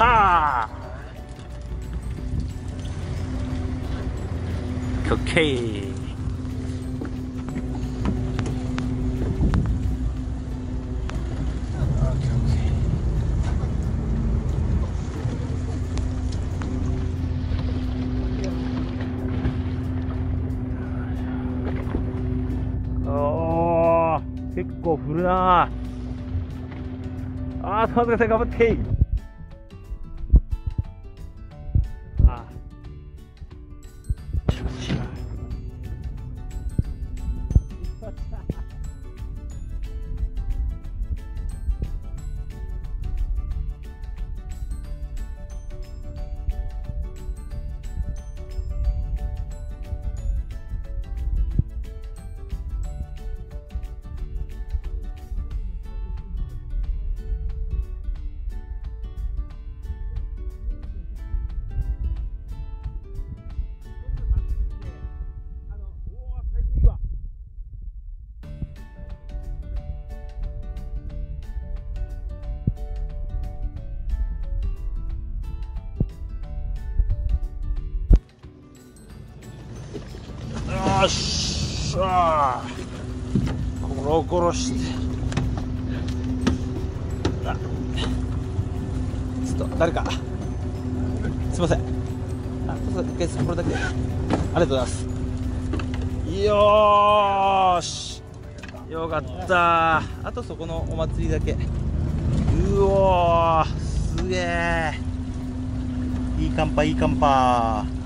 Ha! オッケーおー結構振るな。あー、そうです頑張って。っしゃー。コロコロして。あ。ちょっと誰か。すいません。あっ一回これだけ。ありがとうございます。よーし。よかったあとそこのお祭りだけ。うおー。すげえいい乾杯いい乾杯